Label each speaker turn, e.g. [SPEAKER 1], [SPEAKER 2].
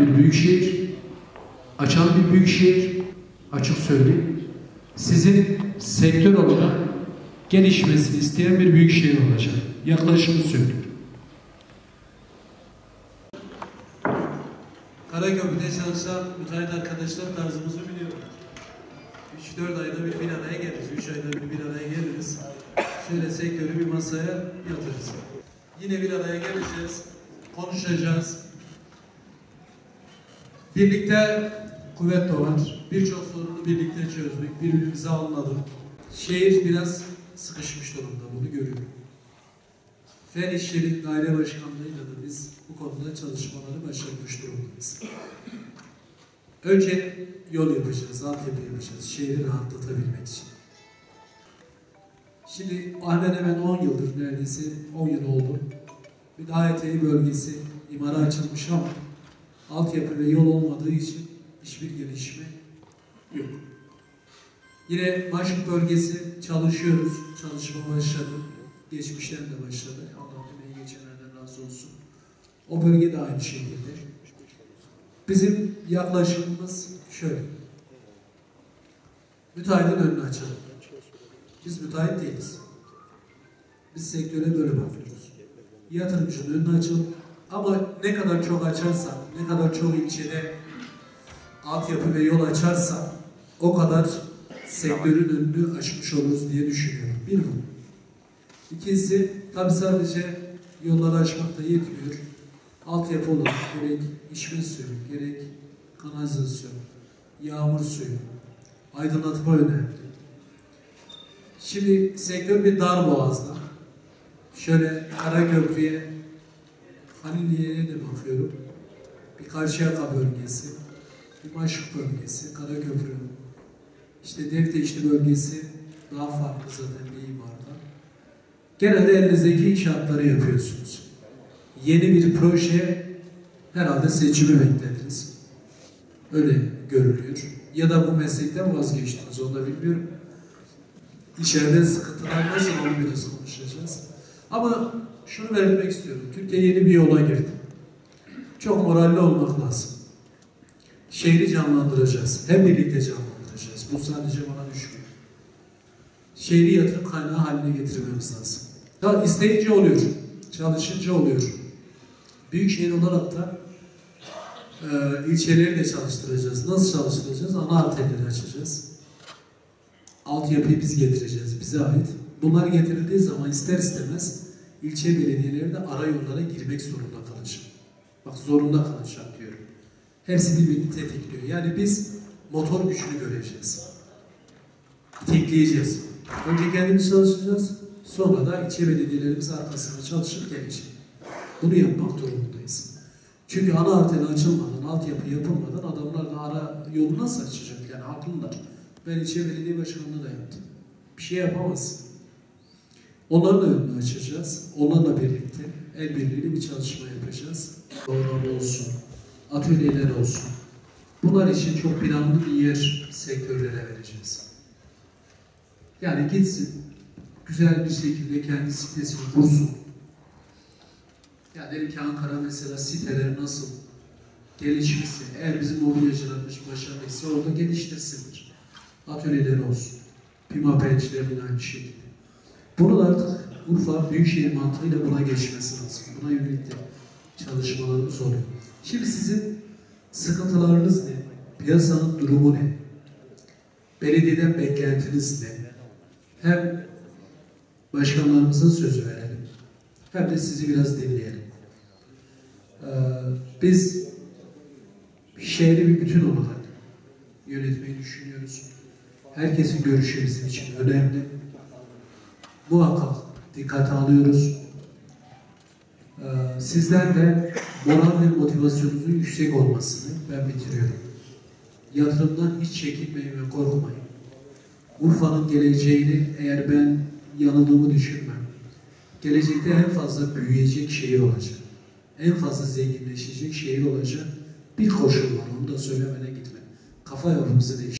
[SPEAKER 1] bir büyük şehir, açan bir büyük şehir, açık söyleyeyim. Sizin sektör olarak gelişmesini isteyen bir büyük şehir olacak. Yaklaşımı söylüyorum.
[SPEAKER 2] Karaköprü'de çalışan müteahhit arkadaşlar tarzımızı biliyorlar. 3-4 ayda bir araya geliriz, 3 ayda bir araya geliriz. Şöyle sektörü bir masaya yatırırız. Yine bir araya geleceğiz, konuşacağız. Birlikte kuvvet doğar. Birçok sorunu birlikte çözdük, birbirimizi anladık. Şehir biraz sıkışmış durumda, bunu görüyorum. Fen İşleri Daire Başkanlığı'yla da biz bu konuda çalışmaları başlatmış durumdayız. Önce yol yapacağız, altyapı yapacağız, şehri rahatlatabilmek için. Şimdi hemen hemen 10 yıldır neredeyse 10 yıl oldu. Bir daha eteği bölgesi imara açılmış ama altyapı ve yol olmadığı için hiçbir gelişme yok. Yine Maşuk bölgesi çalışıyoruz. Çalışma başladı. Geçmişten de başladı. Allah emeği geçenlerden razı olsun. O bölge de aynı şekilde. Bizim yaklaşımımız şöyle. Müteahhitin önünü açalım. Biz müteahhit değiliz. Biz sektöre böyle bakıyoruz. Yatırımcının önünü açalım. Ama ne kadar çok açarsak, ne kadar çok ilçede altyapı ve yol açarsak o kadar sektörün önünü açmış oluruz diye düşünüyorum. Bir bu. İkincisi tabi sadece yolları açmak da yetmiyor. Altyapı olarak gerek içme suyu, gerek kanalizasyon, yağmur suyu, aydınlatma önemli. Şimdi sektör bir dar boğazda. Şöyle Karaköprü'ye, Haliliye'ye de bakıyorum. Bir Karşıyaka bölgesi, bir Maşuk bölgesi, Karaköprü, işte Devteşli bölgesi daha farklı zaten bir imarda. Genelde elinizdeki inşaatları yapıyorsunuz. Yeni bir proje herhalde seçimi beklediniz. Öyle görülüyor. Ya da bu meslekten vazgeçtiniz onu da bilmiyorum. İçeride sıkıntılar nasıl onu biraz konuşacağız. Ama şunu belirtmek istiyorum. Türkiye yeni bir yola girdi. Çok moralli olmak lazım. Şehri canlandıracağız. Hep birlikte canlandıracağız. Bu sadece bana düşmüyor. Şehri yatırım kaynağı haline getirmemiz lazım. Ya isteyince oluyor. Çalışınca oluyor. Büyükşehir olarak da e, ilçeleri de çalıştıracağız. Nasıl çalıştıracağız? Ana arterleri açacağız. Altyapıyı biz getireceğiz. Bize ait. Bunlar getirildiği zaman ister istemez ilçe belediyeleri de ara yollara girmek zorunda kalacak. Bak zorunda kalacak diyorum. Hepsi birbirini tetikliyor. Yani biz motor gücünü göreceğiz. Tekleyeceğiz. Önce kendimiz çalışacağız. Sonra da ilçe belediyelerimiz arkasında çalışıp gelecek. Bunu yapmak durumundayız. Çünkü ana arteri açılmadan, altyapı yapılmadan adamlar da ara yolu nasıl açacak? Yani haklılar. Ben ilçe belediye başkanlığı da yaptım. Bir şey yapamaz. Onların da önünü açacağız. Onlarla birlikte el birliğiyle bir çalışma yapacağız. Program olsun, atölyeler olsun. Bunlar için çok planlı bir yer sektörlere vereceğiz. Yani gitsin, güzel bir şekilde kendi sitesini kursun. Ya dedim ki Ankara mesela siteler nasıl gelişmişse, eğer bizim mobilyacılarımız başarılıysa orada geliştirsinler. Atölyeler olsun. Pima pençelerinin aynı şekilde. Bunun artık Urfa Büyükşehir mantığıyla buna geçmesi lazım. Buna yönelik çalışmalarımız oluyor. Şimdi sizin sıkıntılarınız ne? Piyasanın durumu ne? Belediyeden beklentiniz ne? Hem başkanlarımızın sözü verelim. Hem de sizi biraz dinleyelim. Ee, biz şehri bir bütün olarak yönetmeyi düşünüyoruz. Herkesin görüşü bizim için önemli. Muhakkak dikkate alıyoruz. Ee, sizden de moral ve motivasyonunuzun yüksek olmasını ben bitiriyorum. Yatırımdan hiç çekinmeyin ve korkmayın. Urfa'nın geleceğini eğer ben yanıldığımı düşünmem. Gelecekte en fazla büyüyecek şehir olacak. En fazla zenginleşecek şehir olacak. Bir koşul var, onu da söylemeden gitme. Kafa yapımızı değiştir.